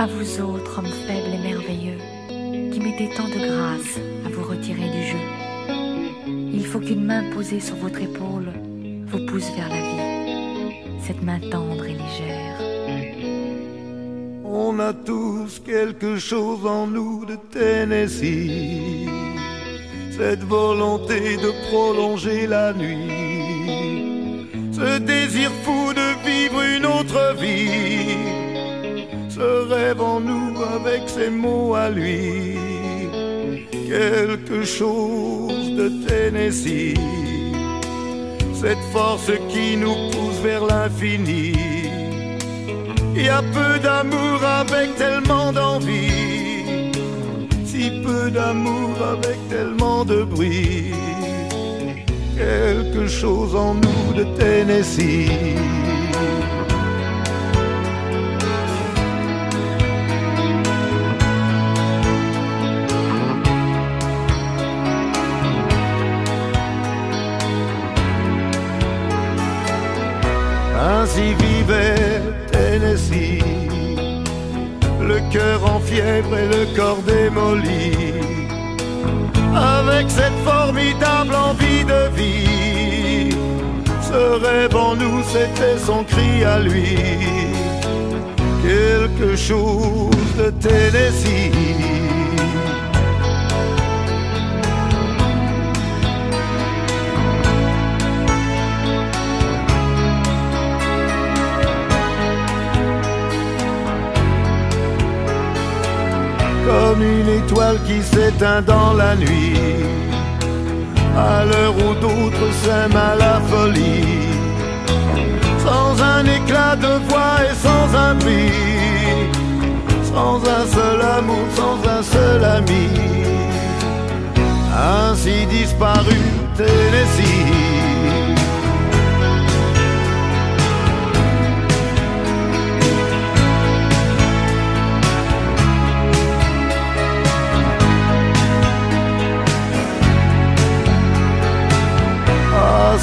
À vous autres, hommes faibles et merveilleux, qui mettez tant de grâce à vous retirer du jeu. Il faut qu'une main posée sur votre épaule vous pousse vers la vie, cette main tendre et légère. On a tous quelque chose en nous de Tennessee, cette volonté de prolonger la nuit, ce désir fou de vivre une autre vie ce rêve en nous avec ses mots à lui, quelque chose de Tennessee, cette force qui nous pousse vers l'infini. Il y a peu d'amour avec tellement d'envie, si peu d'amour avec tellement de bruit, quelque chose en nous de Tennessee. Vivait Tennessee, le cœur en fièvre et le corps démoli, avec cette formidable envie de vie. Ce rêve en nous, c'était son cri à lui, quelque chose de Tennessee. Comme une étoile qui s'éteint dans la nuit, à l'heure où d'autres s'aiment à la folie, sans un éclat de voix et sans un bruit, sans un seul amour, sans un seul ami, ainsi disparu Tennessee.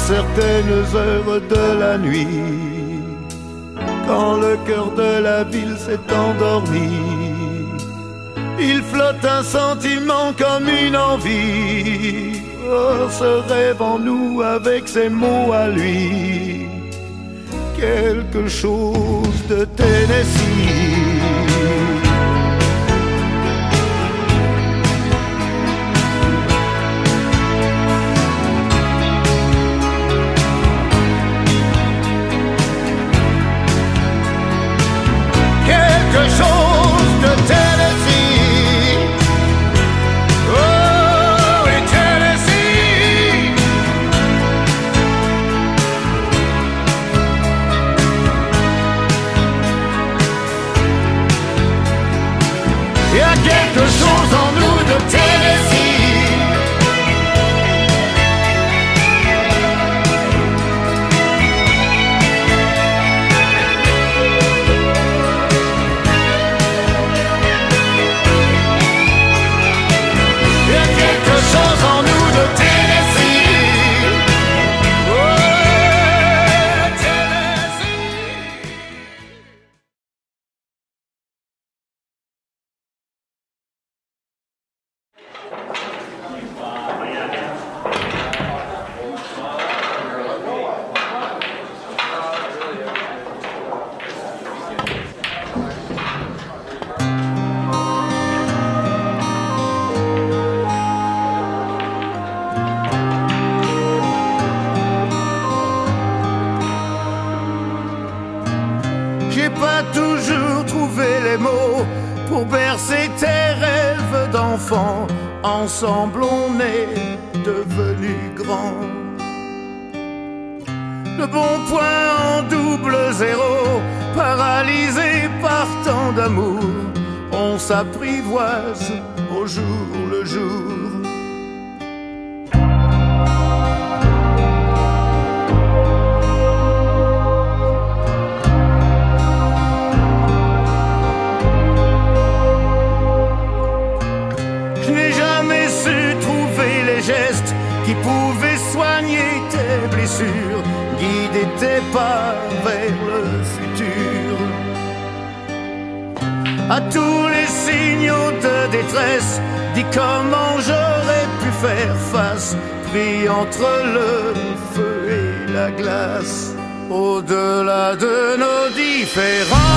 Certaines heures de la nuit, quand le cœur de la ville s'est endormi, il flotte un sentiment comme une envie. Oh, ce rêve en nous avec ses mots à lui, quelque chose de Tennessee. quelque chose de Tennessee. Oh, et Tennessee. Il y a quelque chose en nous de Tennessee. Ensemble on est devenu grand. Le bon point en double zéro, paralysé par tant d'amour, on s'apprivoise tes pas vers le futur. à tous les signaux de détresse. Dis comment j'aurais pu faire face, pris entre le feu et la glace, au-delà de nos différences.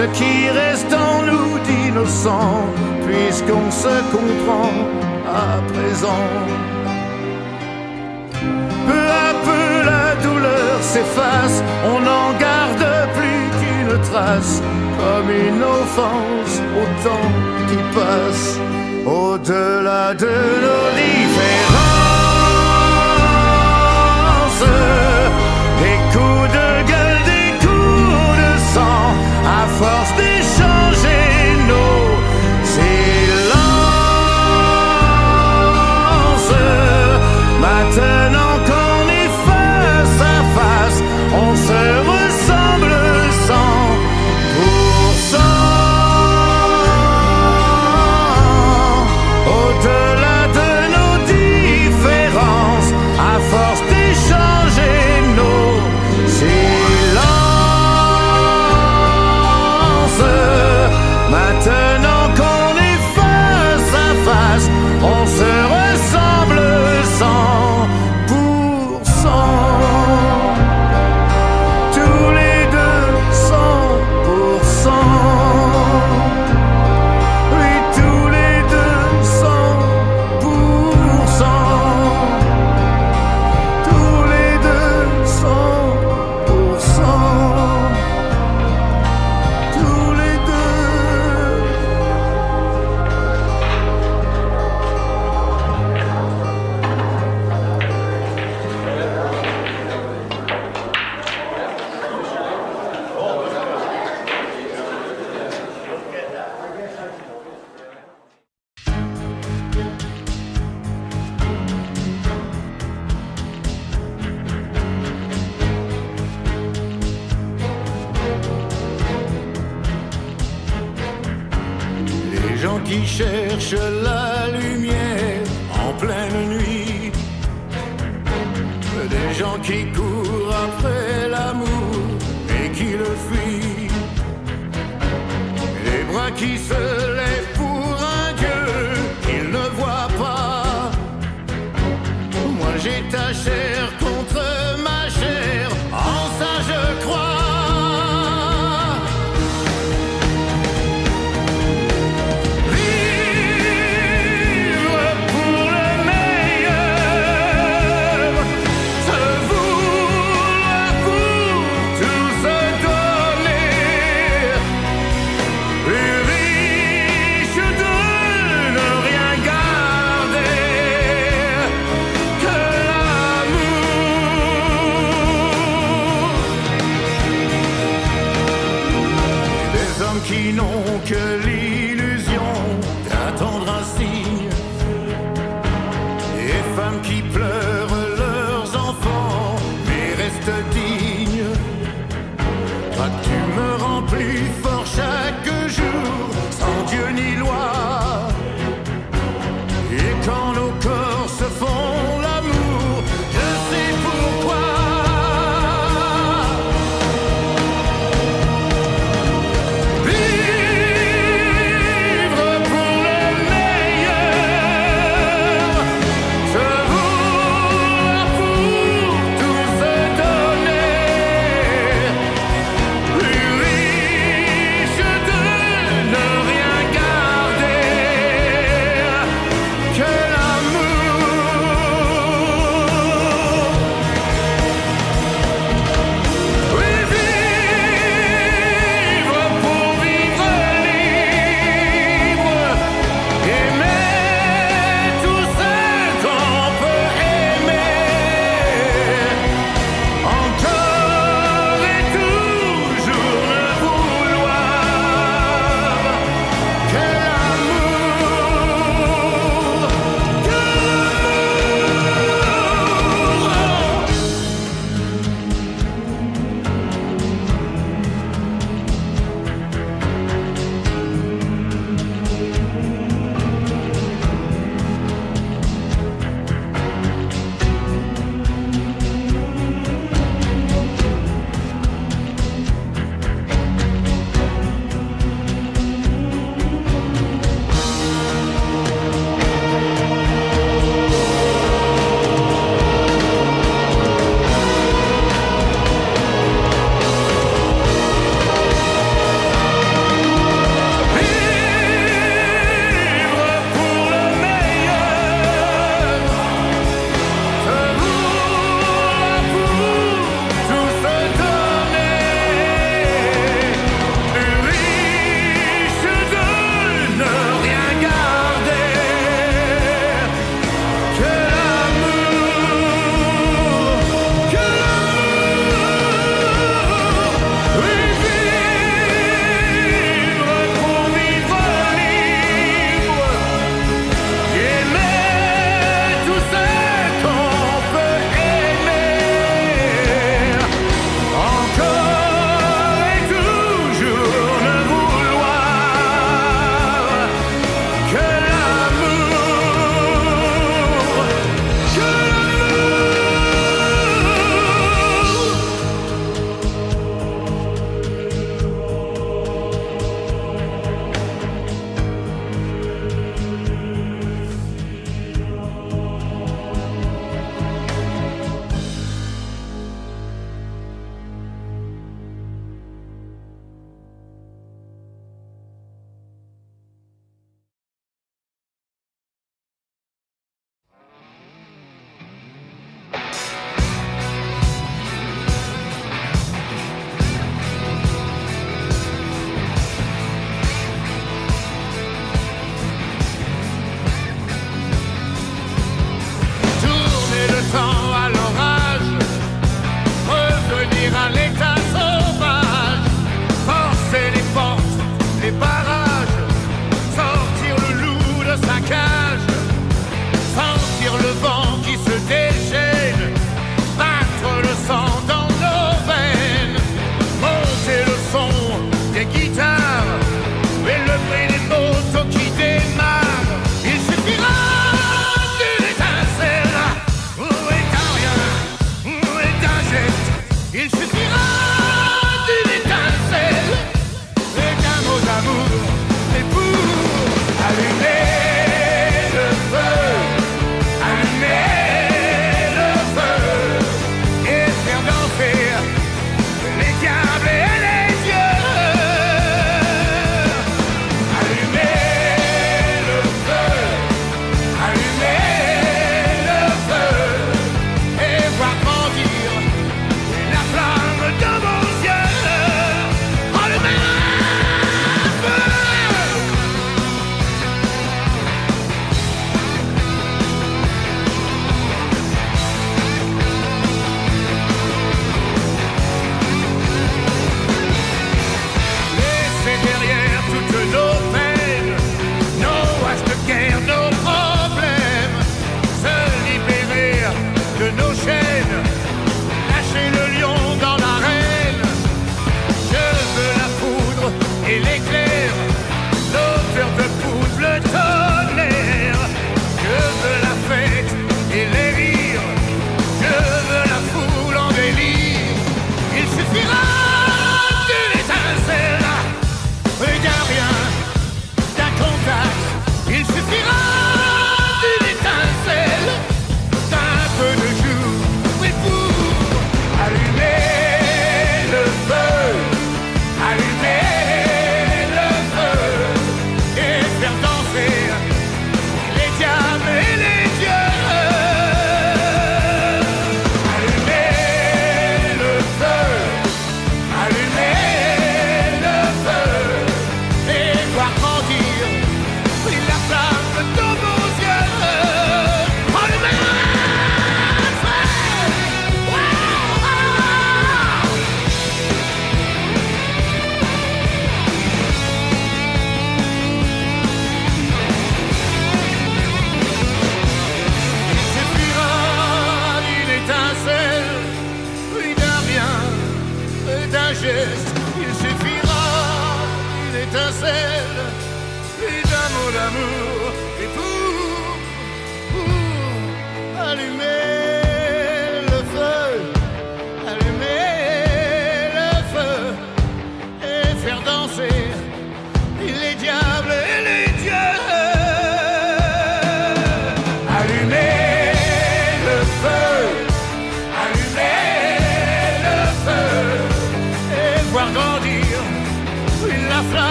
ce qui reste en nous d'innocent, puisqu'on se comprend à présent. Peu à peu la douleur s'efface, on n'en garde plus qu'une trace, comme une offense au temps qui passe, au-delà de nos différences. Des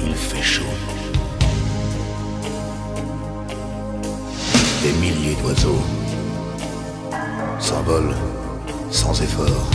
Il fait chaud. Des milliers d'oiseaux s'envolent sans effort.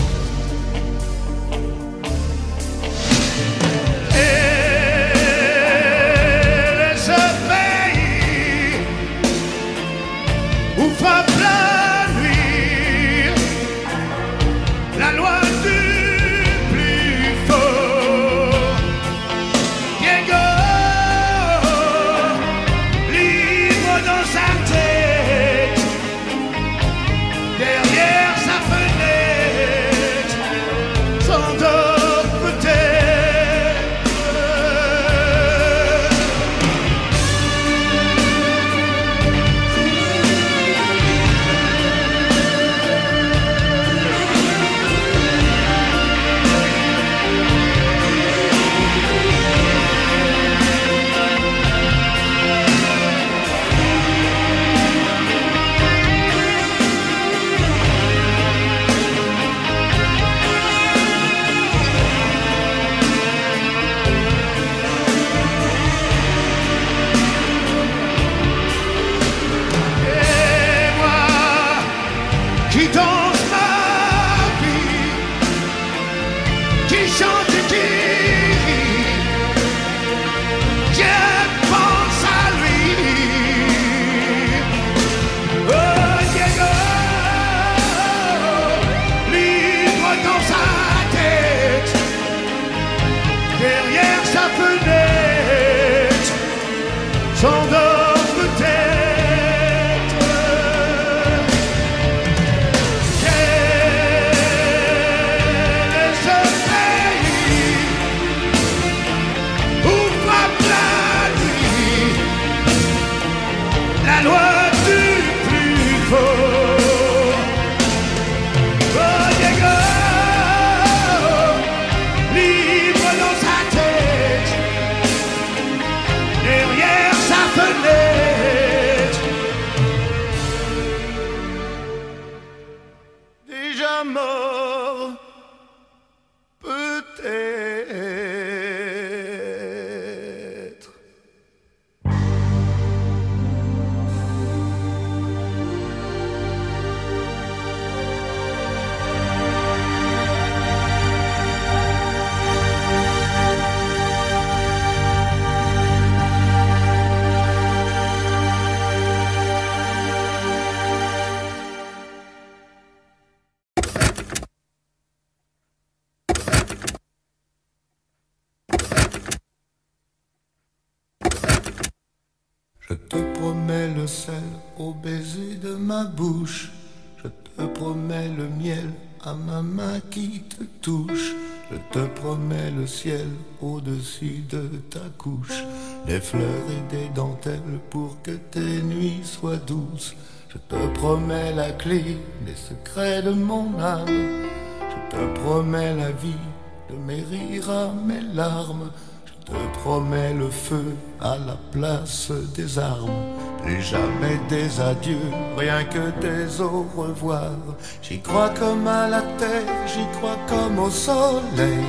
Des fleurs et des dentelles pour que tes nuits soient douces. Je te promets la clé des secrets de mon âme. Je te promets la vie de mes rires à mes larmes. Je te promets le feu à la place des armes. Plus jamais des adieux, rien que des au revoir. J'y crois comme à la terre, j'y crois comme au soleil.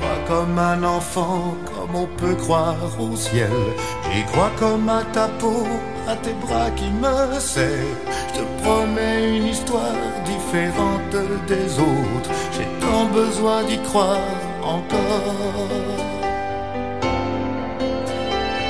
Crois comme un enfant, comme on peut croire au ciel. J'y crois comme à ta peau, à tes bras qui me serrent. Je te promets une histoire différente des autres. J'ai tant besoin d'y croire encore.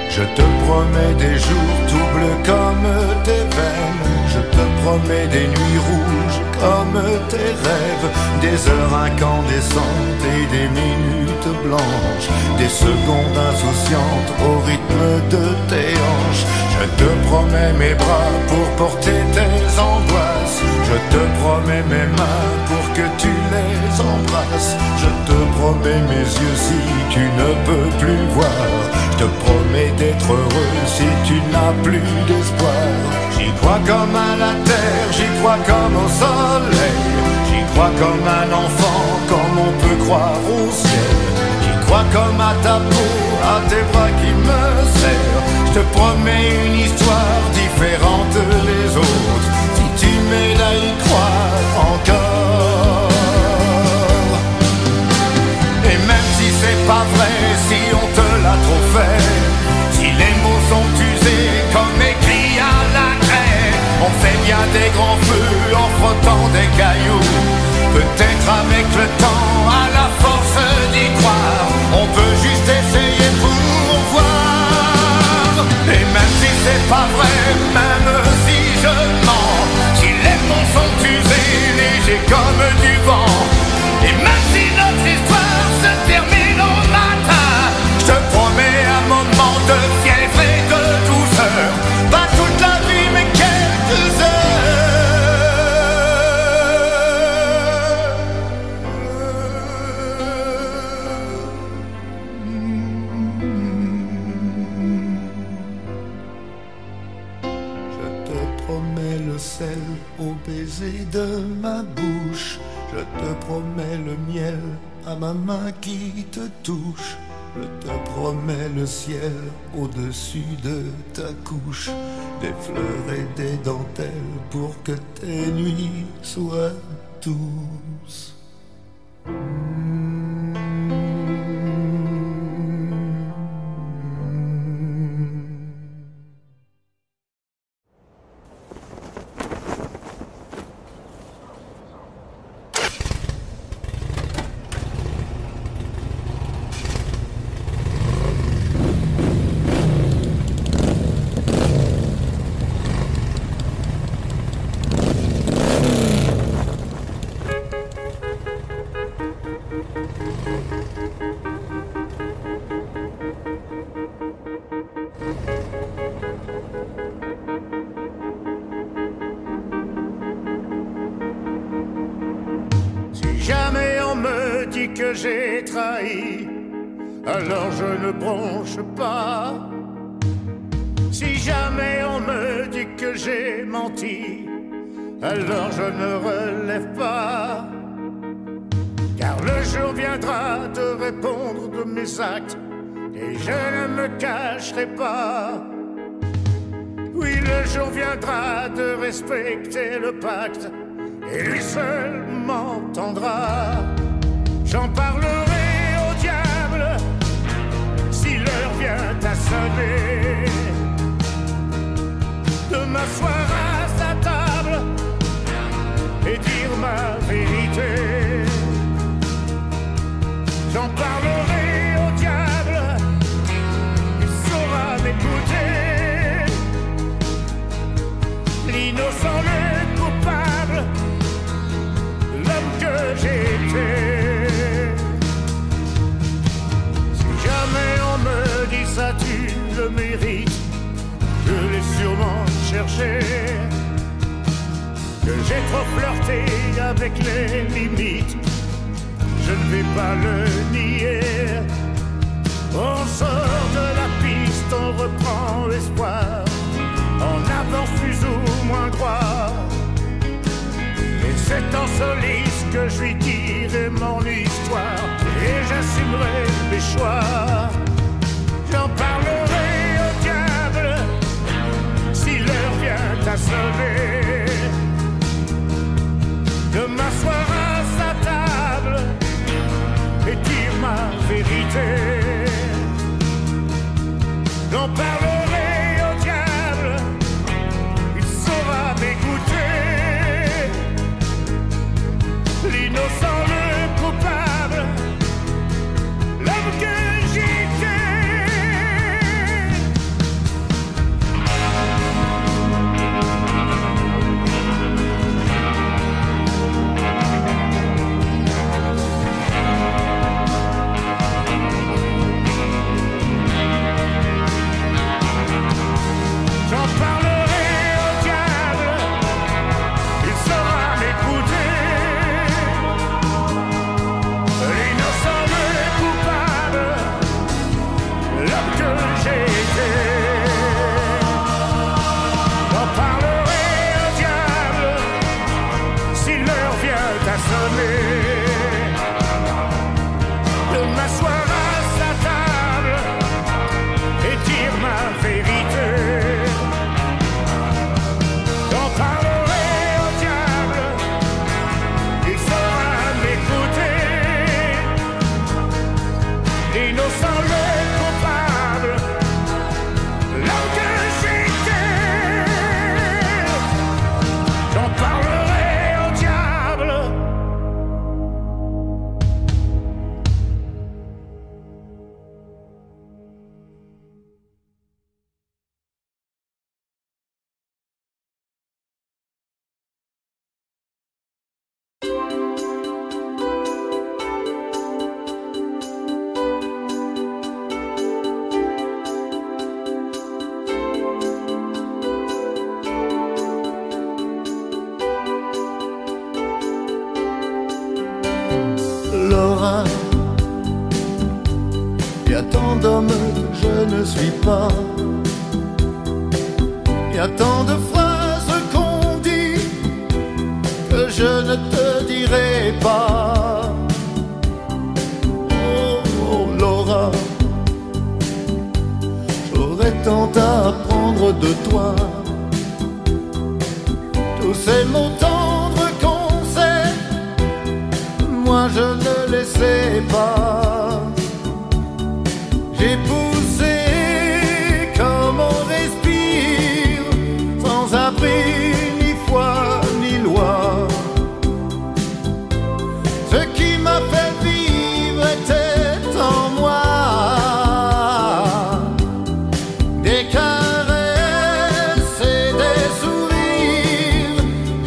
Je te promets des jours doubles comme tes veines. Je te promets des nuits rouges comme tes rêves. Des heures incandescentes et des minutes blanches. Des secondes insouciantes au rythme de tes hanches. Je te promets mes bras pour porter tes angoisses. Je te promets mes mains pour que tu les embrasses. Je te promets mes yeux si tu ne peux plus voir. Je te promets d'être heureux si tu n'as plus d'espoir. J'y crois comme à la terre, j'y crois comme au soleil. J'y crois comme un enfant, comme on peut croire au ciel. J'y crois comme à ta peau, à tes bras qui me serrent. Te promets une histoire différente des autres. Si tu m'aides à y croire encore. Et même si c'est pas vrai, si on te l'a trop fait, si les mots sont usés comme écrits à la craie, on fait bien des grands feux en frottant des cailloux. Peut-être avec le temps, à la force d'y croire, on peut juste essayer pour voir. Et même si c'est pas vrai, même si je mens, si les mots sont usés, légers comme du vent, et même si au baiser de ma bouche. Je te promets le miel à ma main qui te touche. Je te promets le ciel au-dessus de ta couche. Des fleurs et des dentelles pour que tes nuits soient douces. J'en parlerai au diable, il saura m'écouter. L'innocent, le coupable, l'homme que j'étais. Si jamais on me dit ça, tu le mérites, je l'ai sûrement que j'ai trop flirté avec les limites. Je ne vais pas le nier. On sort de la piste, on reprend l'espoir. On avance plus ou moins droit. Et c'est en soliste que je lui dirai mon histoire. Et j'assumerai mes choix. J'en parlerai au diable si l'heure vient à sonner. De m'asseoir ma vérité. J'en parlerai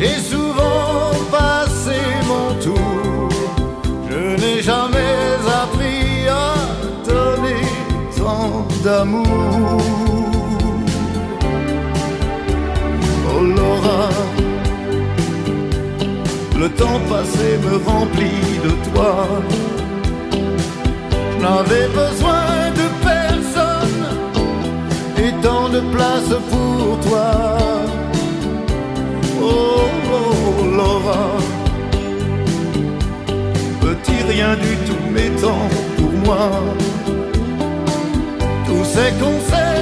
j'ai souvent passé mon tour. Je n'ai jamais appris à donner tant d'amour. Oh Laura, le temps passé me remplit de toi. Je n'avais besoin de personne et tant de place pour toi. Oh, Laura petit rien du tout, mais tant pour moi. Tous ces conseils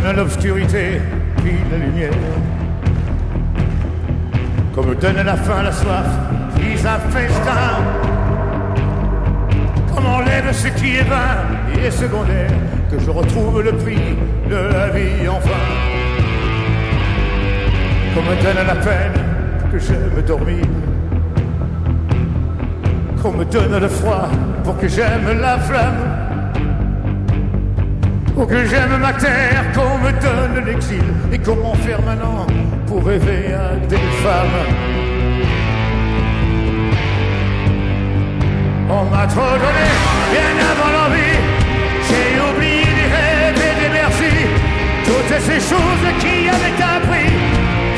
donne l'obscurité, puis la lumière. Comme donne la faim, la soif, puis un festin. Comme enlève ce qui est vain et secondaire, que je retrouve le prix de la vie enfin. Comme donne la peine, que j'aime dormir. Qu'on me donne le froid pour que j'aime la flamme. Pour que j'aime ma terre, qu'on me donne l'exil. Et comment faire maintenant pour rêver à des femmes? On m'a trop donné, bien avant l'envie. J'ai oublié des rêves et des merci. Toutes ces choses qui avaient un prix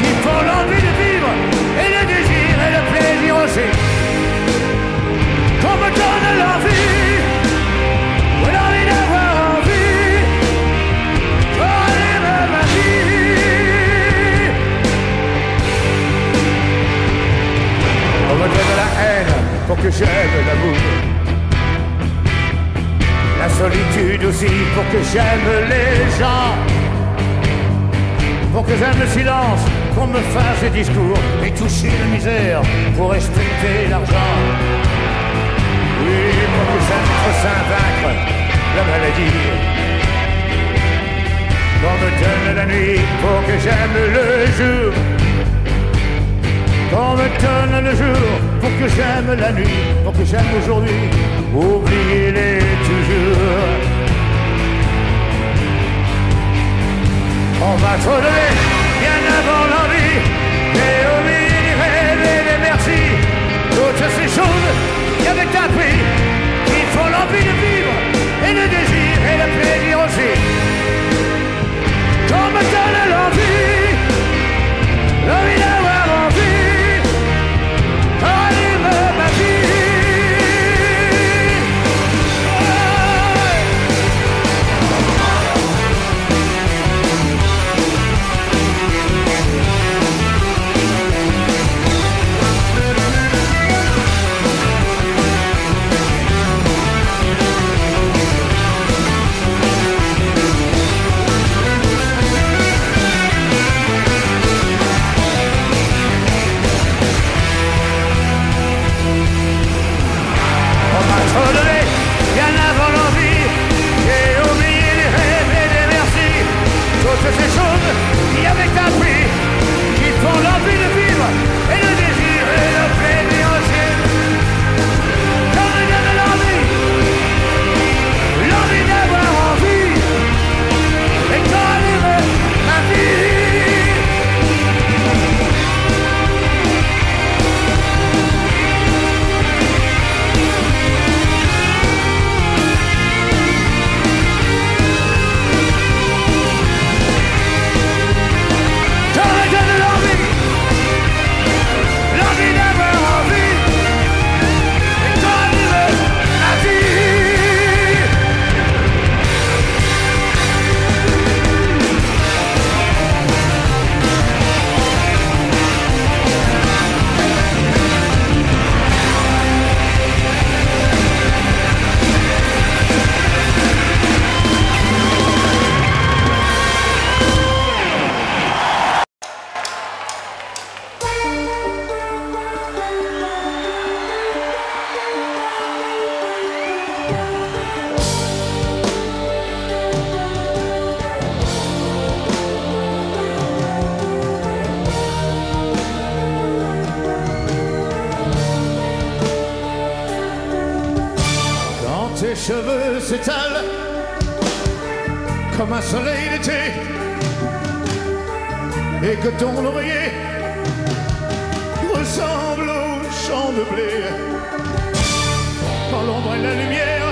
Qui font l'envie de vivre Et le désir et le plaisir aussi. Qu'on me donne L'envie pour que j'aime l'amour. La solitude aussi pour que j'aime les gens. Pour que j'aime le silence, qu'on me fasse des discours. Et toucher la misère pour respecter l'argent. Oui, pour que j'aime trop sain vaincre la maladie. Qu'on me donne la nuit pour que j'aime le jour. Qu'on me donne le jour pour que j'aime la nuit, pour que j'aime aujourd'hui, oubliez-les toujours. On m'a trop donné bien avant l'envie, et oublié les rêves et merci. Toutes ces choses qui avaient un prix, qui font l'envie de vivre, et le désir et le plaisir aussi. Qu'on me donne l'envie, l'envie d'avoir cheveux s'étalent comme un soleil d'été. Et que ton oreiller ressemble au champ de blé. Quand l'ombre et la lumière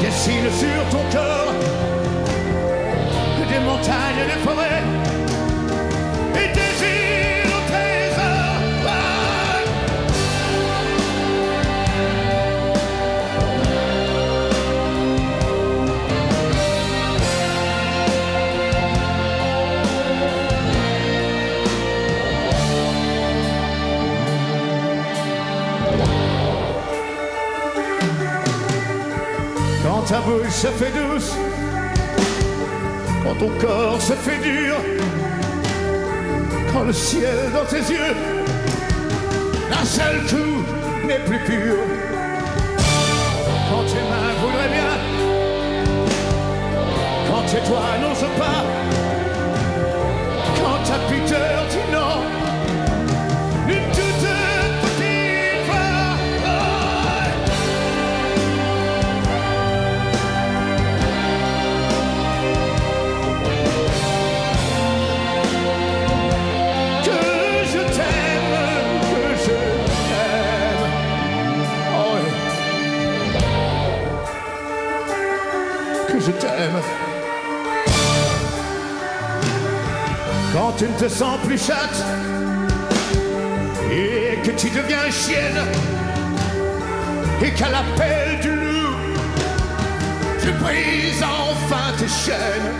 dessinent sur ton corps des montagnes et des forêts ta bouche se fait douce, quand ton corps se fait dur, quand le ciel dans tes yeux, d'un seul coup n'est plus pur, quand tes mains voudraient bien, quand tes doigts n'osent pas, quand ta pudeur dit non, Quand tu ne te sens plus chatte et que tu deviens chienne et qu'à l'appel du loup, tu brises enfin tes chaînes.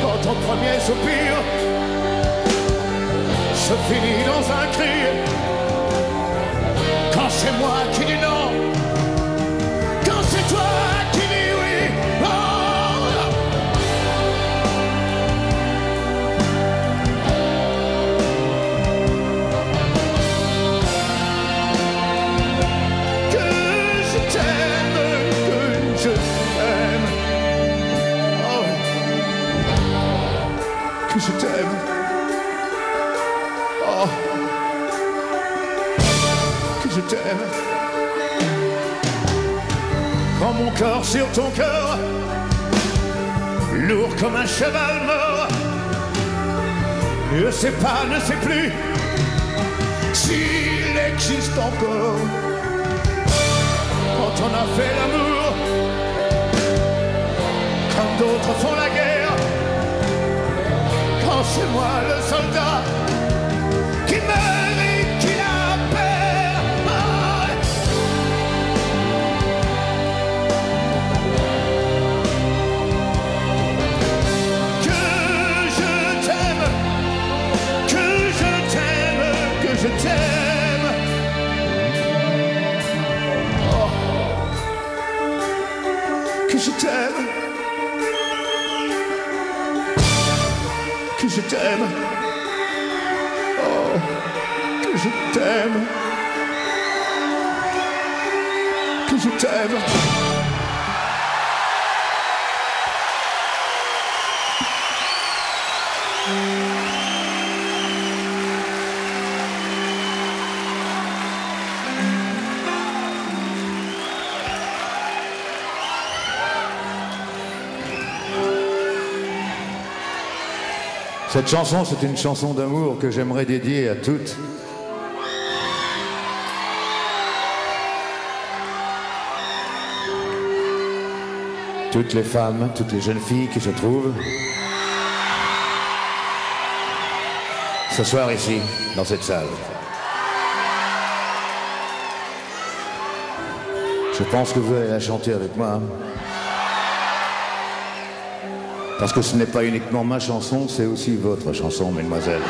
Quand ton premier soupir se finit dans un cri. Quand c'est moi qui dis non, corps sur ton cœur, lourd comme un cheval mort, ne sait pas, ne sait plus s'il existe encore. Quand on a fait l'amour, comme d'autres font la guerre, quand c'est moi le soldat t'aime. Oh, que je t'aime. Que je t'aime. Cette chanson, c'est une chanson d'amour que j'aimerais dédier à toutes. Toutes les femmes, toutes les jeunes filles qui se trouvent ce soir ici, dans cette salle. Je pense que vous allez la chanter avec moi. Parce que ce n'est pas uniquement ma chanson, c'est aussi votre chanson, mesdemoiselles.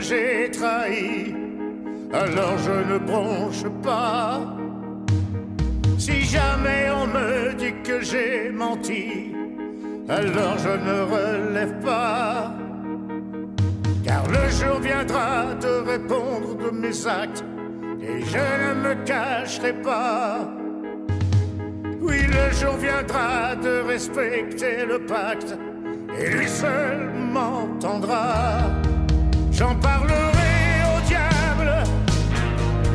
J'ai trahi, alors je ne bronche pas. Si jamais on me dit que j'ai menti, alors je ne relève pas. Car le jour viendra de répondre de mes actes, et je ne me cacherai pas. Oui, le jour viendra de respecter le pacte, et lui seul m'entendra. J'en parlerai au diable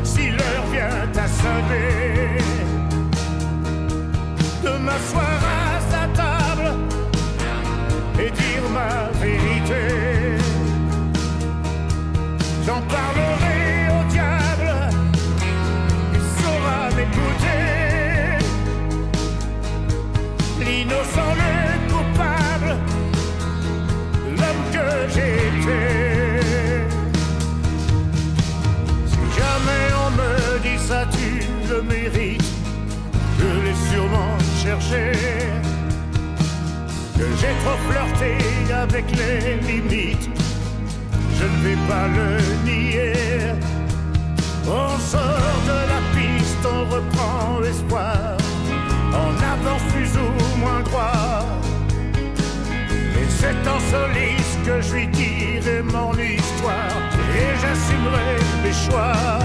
si l'heure vient à sonner. De m'asseoir à sa table et dire ma vérité. J'en parlerai Que j'ai trop flirté avec les limites, je ne vais pas le nier. On sort de la piste, on reprend espoir. On avance plus ou moins droit. Et c'est en soliste que je lui dirai mon histoire. Et j'assumerai mes choix.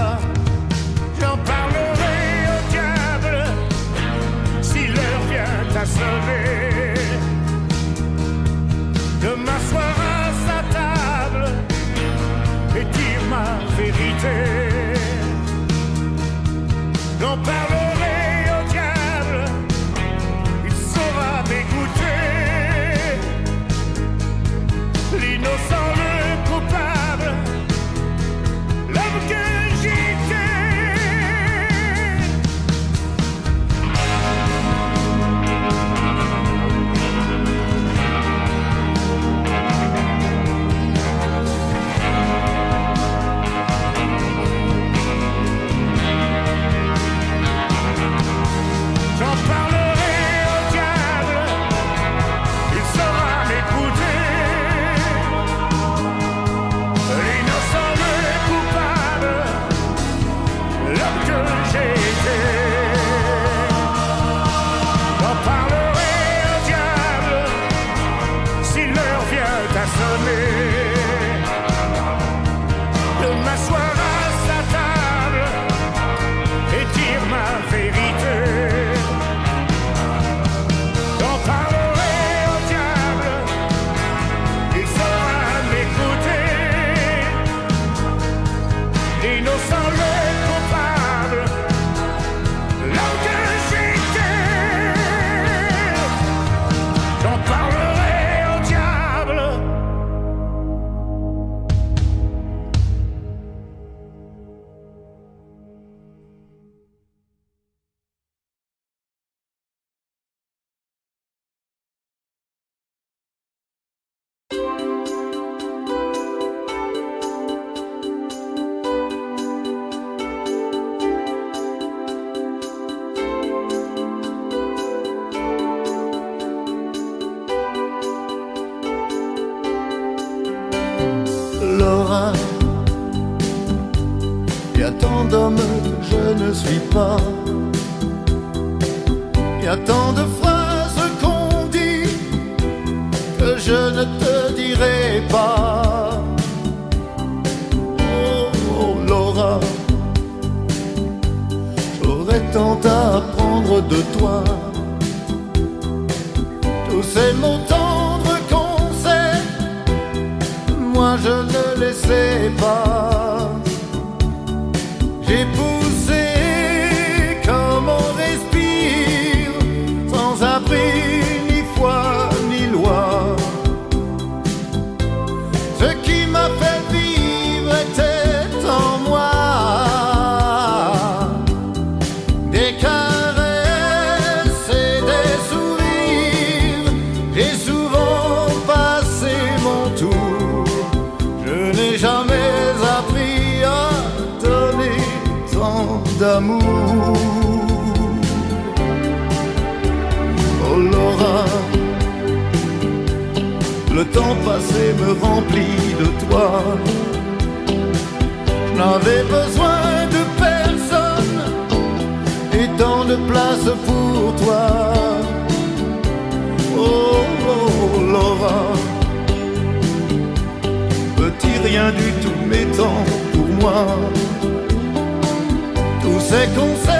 Me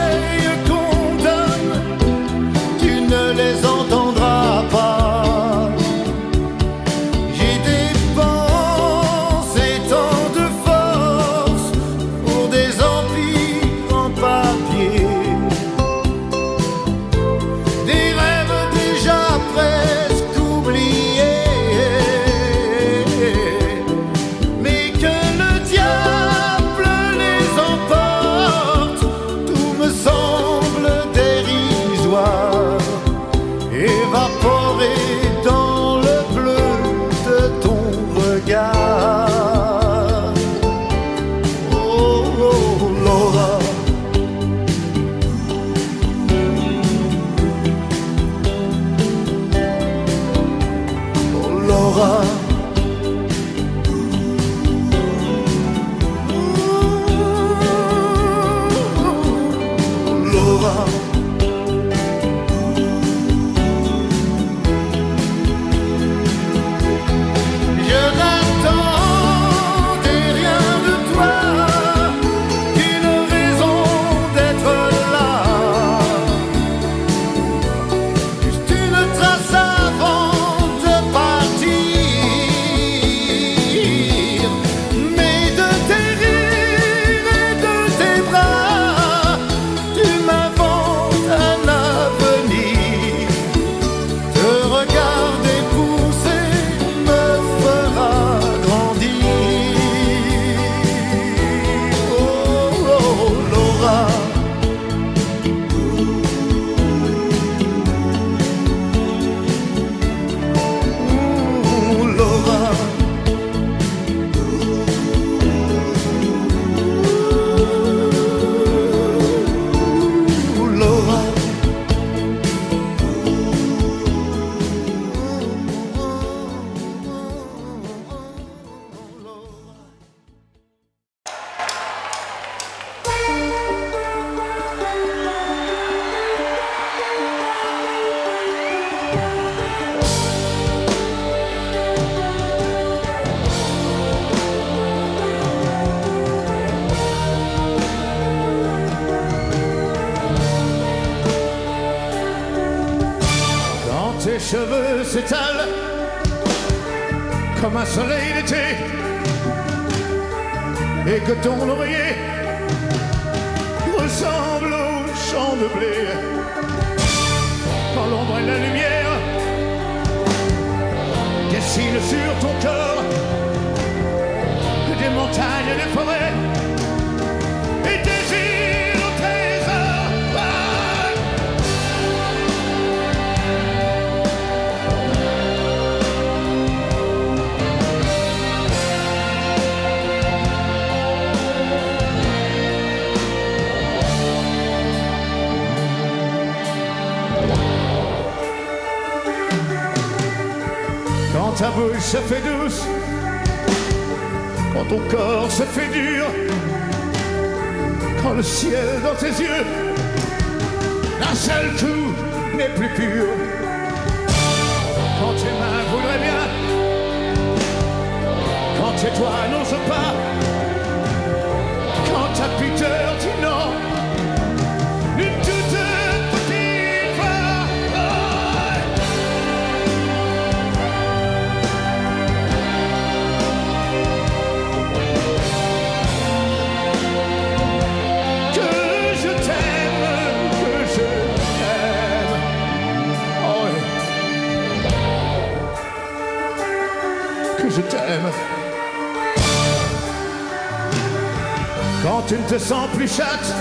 te sens plus chatte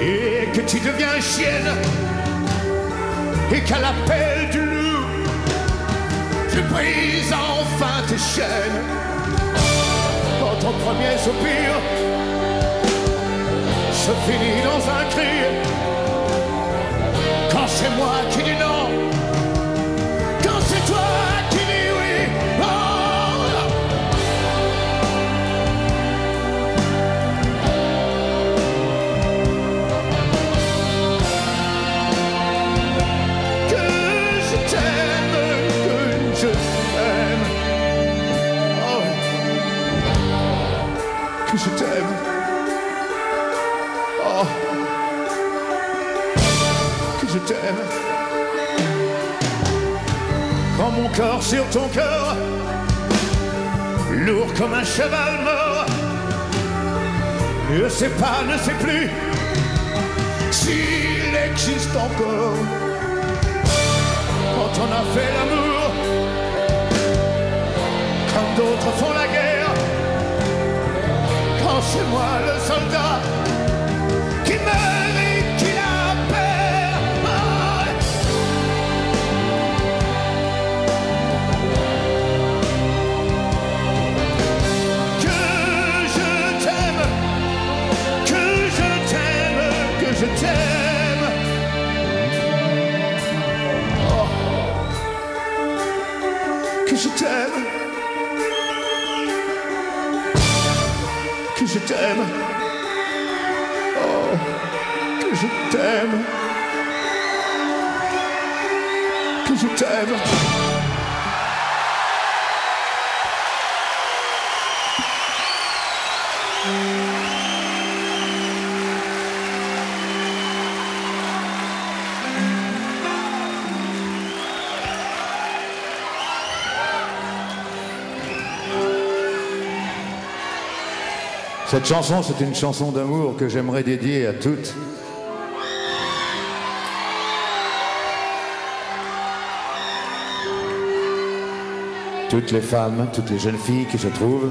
et que tu deviens chienne et qu'à l'appel du loup, tu brises enfin tes chaînes. Quand ton premier soupir se finit dans un cri. Quand c'est moi qui dis non, Quand mon corps sur ton cœur, lourd comme un cheval mort, ne sait pas, ne sait plus s'il existe encore. Quand on a fait l'amour, comme d'autres font la guerre, quand c'est moi le soldat qui meurt t'aime. Que je t'aime. Cette chanson, c'est une chanson d'amour que j'aimerais dédier à toutes. Toutes les femmes, toutes les jeunes filles qui se trouvent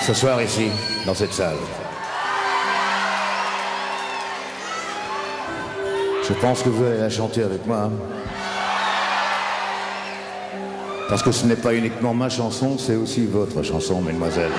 ce soir ici, dans cette salle. Je pense que vous allez la chanter avec moi. hein. Parce que ce n'est pas uniquement ma chanson, c'est aussi votre chanson, mesdemoiselles.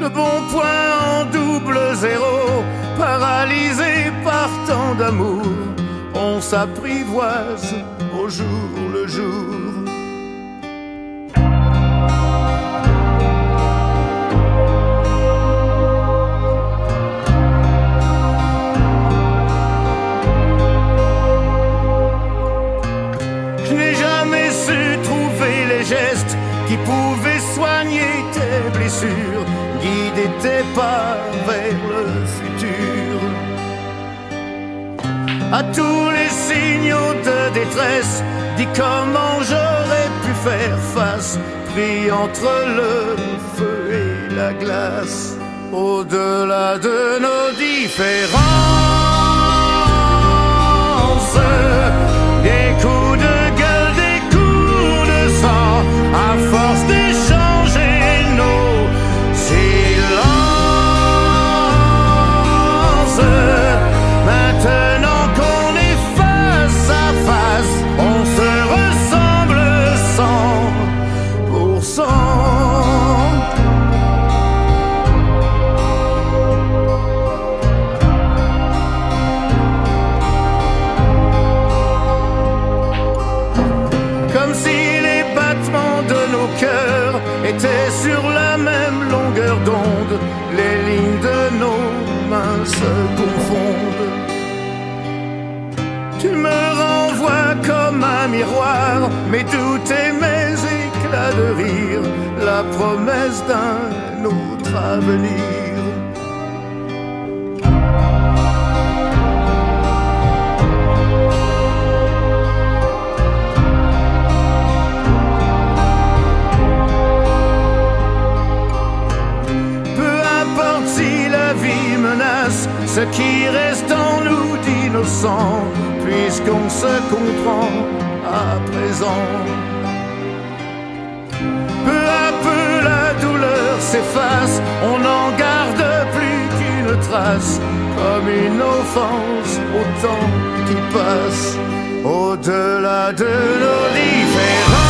Le bon point en double zéro, paralysé par tant d'amour, on s'apprivoise au jour le jour. Je n'ai jamais su trouver les gestes qui pouvaient soigner tes blessures, guider tes pas vers le futur. À tous les signaux de détresse, dis comment j'aurais pu faire face, pris entre le feu et la glace, au-delà de nos différences. Miroir, mes doutes et mes éclats de rire, la promesse d'un autre avenir. Peu importe si la vie menace ce qui puisqu'on se comprend à présent. Peu à peu la douleur s'efface, on n'en garde plus qu'une trace, comme une offense au temps qui passe, au-delà de nos différences.